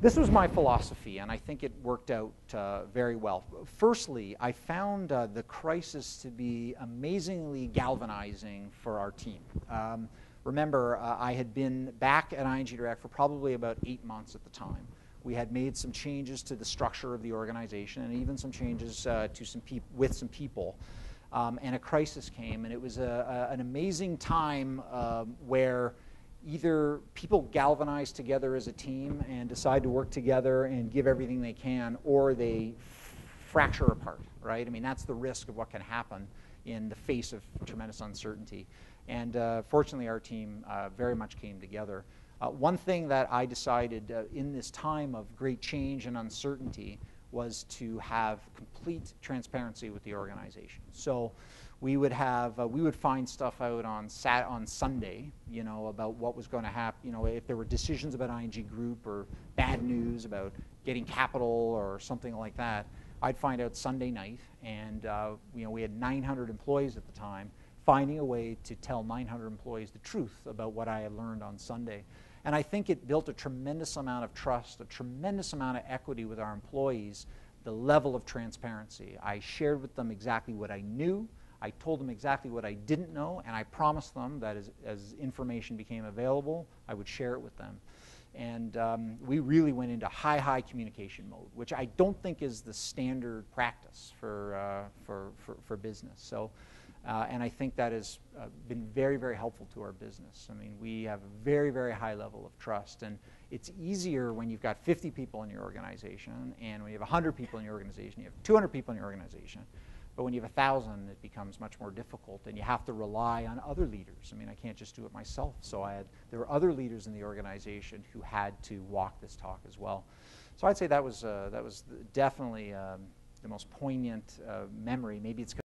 this was my philosophy, and I think it worked out uh, very well. Firstly, I found uh, the crisis to be amazingly galvanizing for our team. Um, remember, uh, I had been back at ING Direct for probably about eight months at the time. We had made some changes to the structure of the organization and even some changes uh, to some with some people. Um, and a crisis came, and it was a, a, an amazing time um, where either people galvanize together as a team and decide to work together and give everything they can, or they fracture apart, right? I mean, that's the risk of what can happen in the face of tremendous uncertainty. And uh, fortunately, our team uh, very much came together. Uh, one thing that I decided uh, in this time of great change and uncertainty was to have complete transparency with the organization. So we would have uh, we would find stuff out on sat on Sunday, you know, about what was going to happen. You know, if there were decisions about ING Group or bad news about getting capital or something like that, I'd find out Sunday night, and uh, you know, we had 900 employees at the time. Finding a way to tell 900 employees the truth about what I had learned on Sunday. And I think it built a tremendous amount of trust, a tremendous amount of equity with our employees, the level of transparency. I shared with them exactly what I knew, I told them exactly what I didn't know, and I promised them that as, as information became available, I would share it with them. And um, we really went into high, high communication mode, which I don't think is the standard practice for, uh, for, for, for, business. So, uh, and I think that has uh, been very, very helpful to our business. I mean, we have a very, very high level of trust. And it's easier when you've got 50 people in your organization, and when you have 100 people in your organization, you have 200 people in your organization. But when you have a thousand, it becomes much more difficult, and you have to rely on other leaders. I mean, I can't just do it myself. So I had there were other leaders in the organization who had to walk this talk as well. So I'd say that was uh, that was definitely um, the most poignant uh, memory. Maybe it's